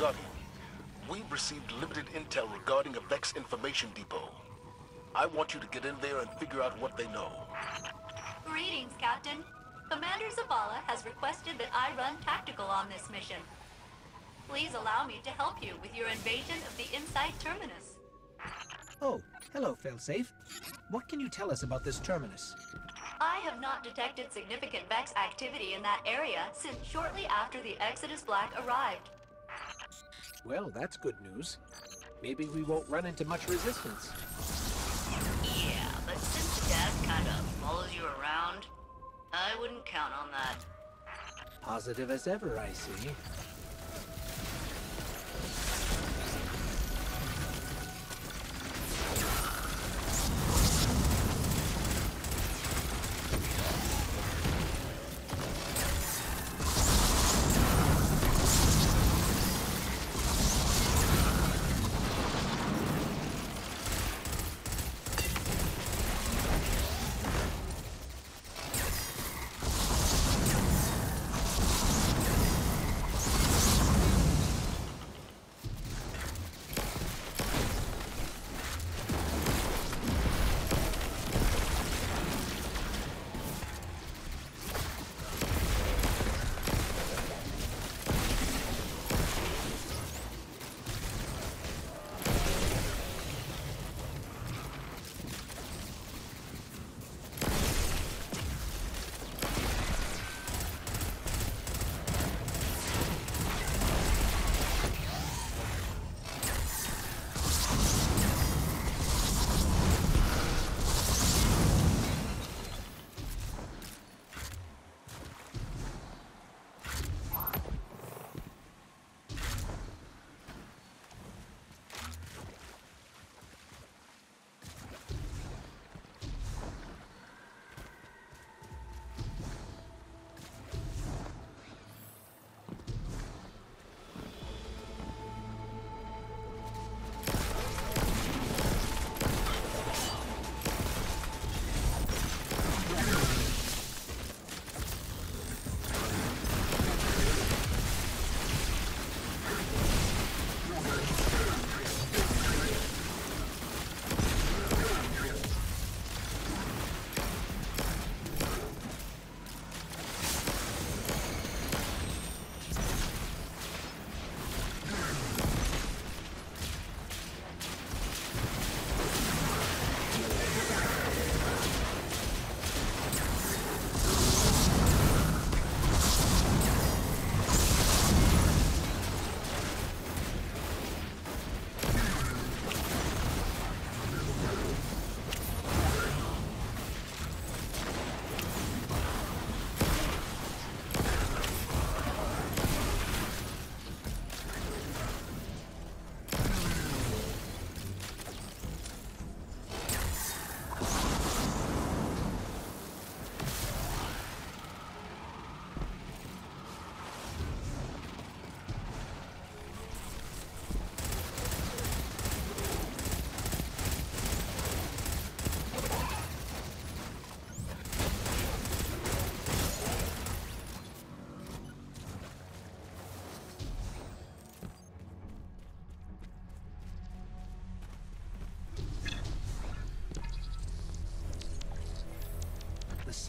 Guardian, we've received limited intel regarding a Vex information depot. I want you to get in there and figure out what they know. Greetings, Captain. Commander Zavala has requested that I run tactical on this mission. Please allow me to help you with your invasion of the Insight Terminus. Oh, hello, Failsafe. What can you tell us about this terminus? I have not detected significant Vex activity in that area since shortly after the Exodus Black arrived. Well, that's good news. Maybe we won't run into much resistance. Yeah, but since the gas kinda follows you around, I wouldn't count on that. Positive as ever, I see.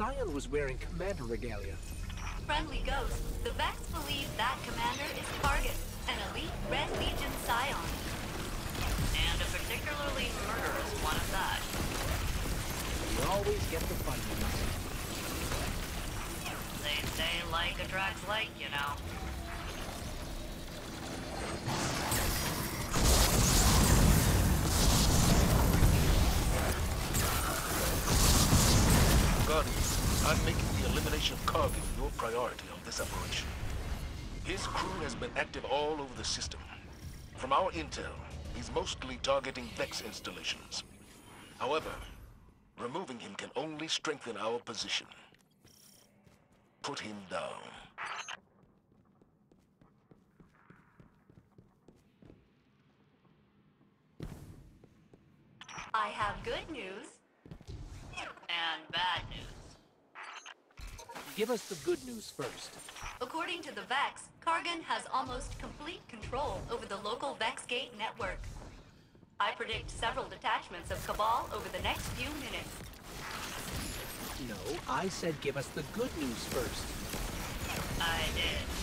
Scion was wearing commander regalia. Friendly Ghost, the Vex believe that commander is Target, an elite Red Legion Scion. And a particularly murderous one at that. We always get the fun ones. They say like attracts like, you know. I'm making the elimination of Kargen your priority on this operation. His crew has been active all over the system. From our intel, he's mostly targeting Vex installations. However, removing him can only strengthen our position. Put him down. I have good news and bad news. Give us the good news first. According to the Vex, Kargen has almost complete control over the local Vex Gate network. I predict several detachments of Cabal over the next few minutes. No, I said give us the good news first. I did.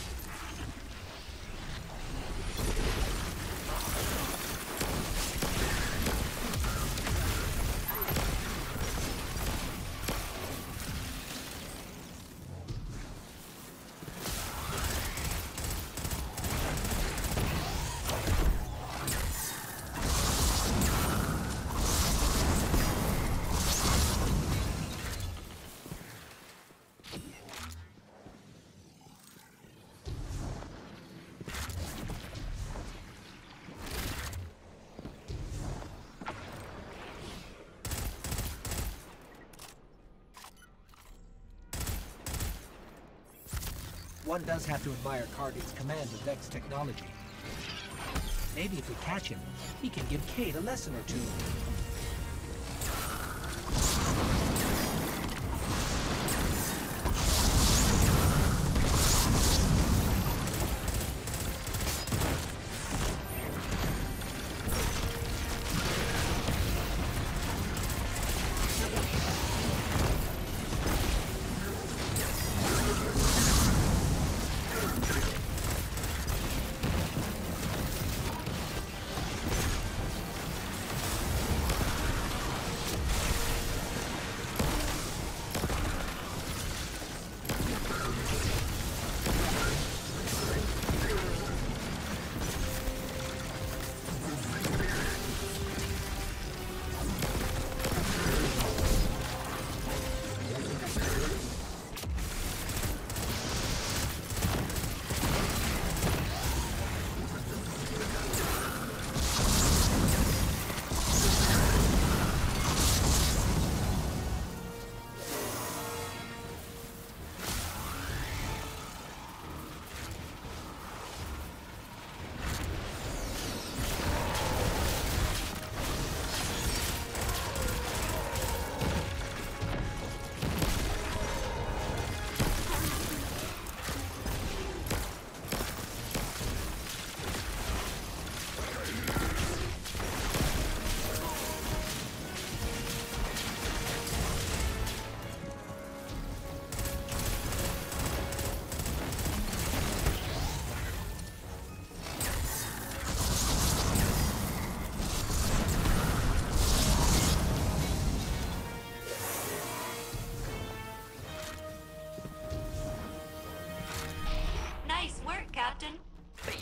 One does have to admire Kargen's command of Vex technology. Maybe if we catch him, he can give Cayde a lesson or two.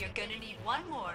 You're gonna need one more.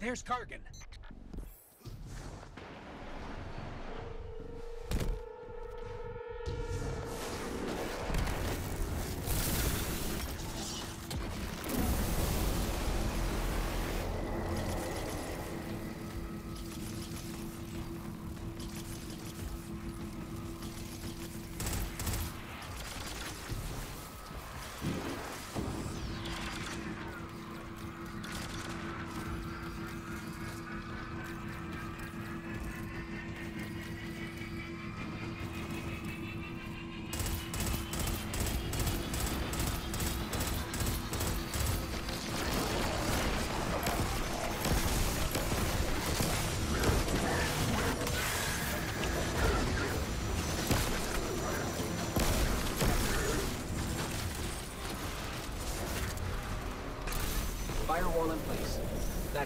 There's Kargen.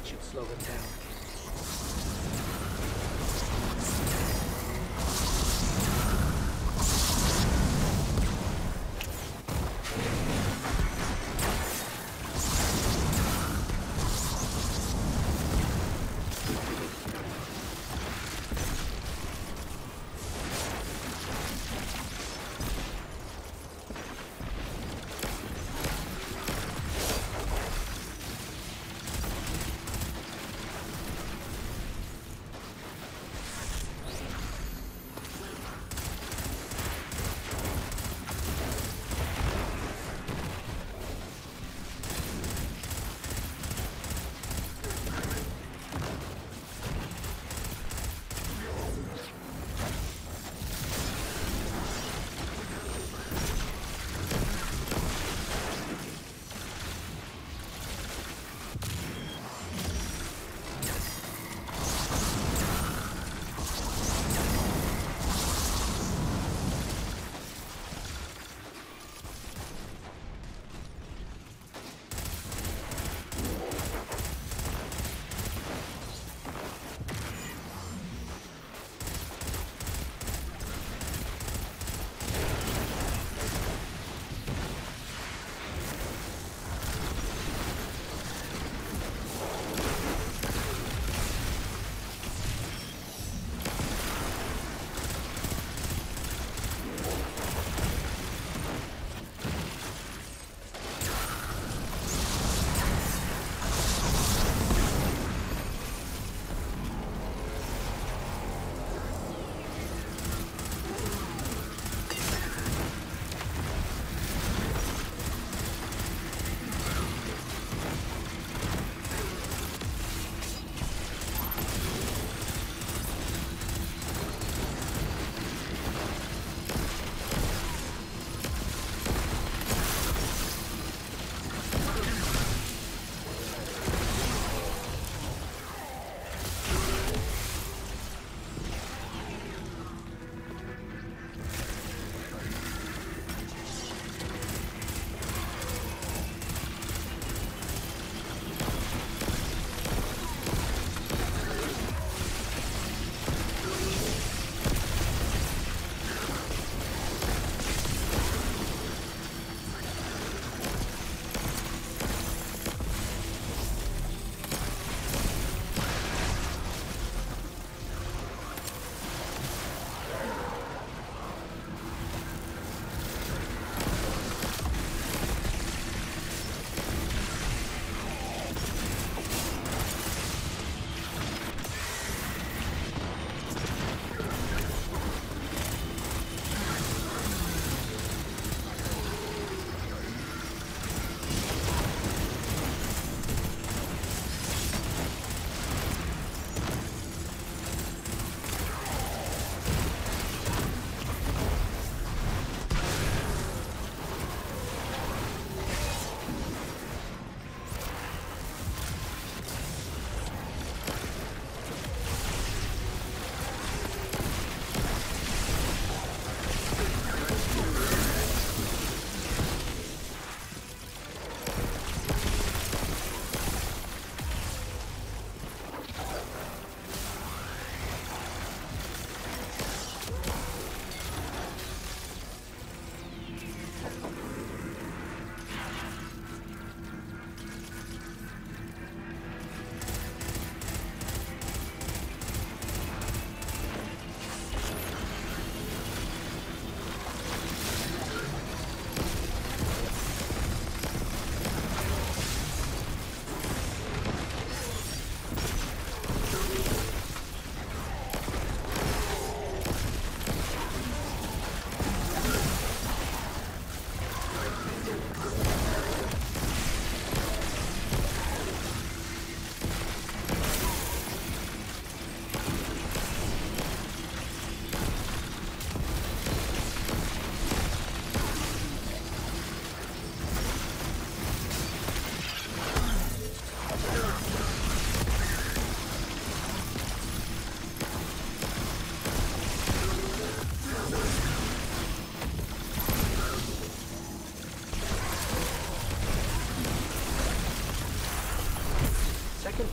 Should slow them down.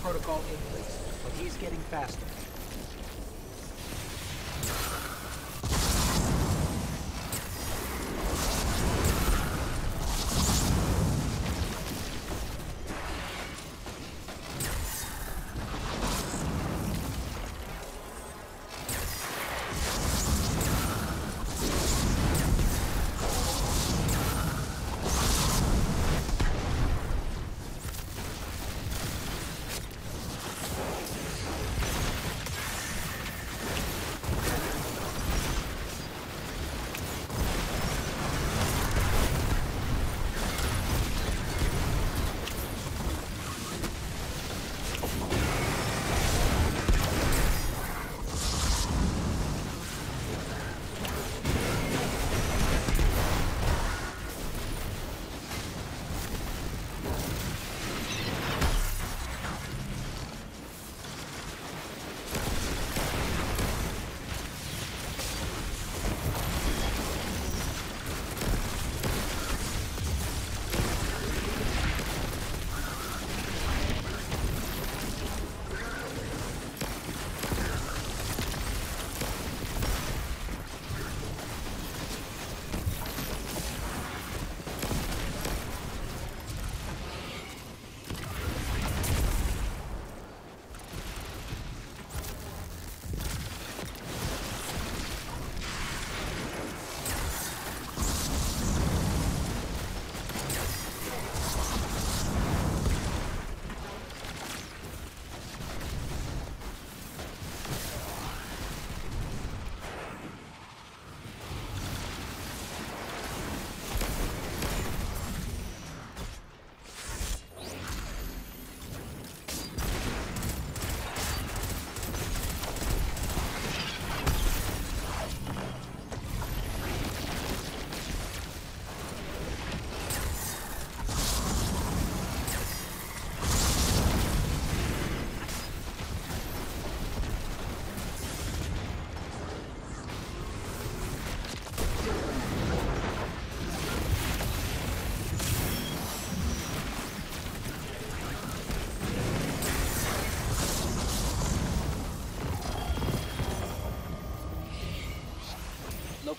Protocol in place, but he's getting faster.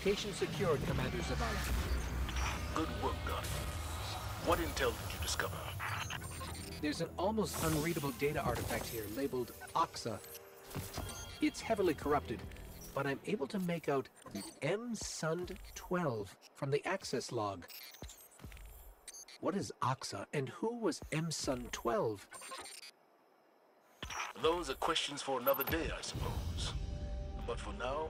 Location secured, Commander Zavala. Good work, Guardian. What intel did you discover? There's an almost unreadable data artifact here labeled Oxa. It's heavily corrupted, but I'm able to make out M-Sund 12 from the access log. What is Oxa, and who was M-Sund 12? Those are questions for another day, I suppose. But for now,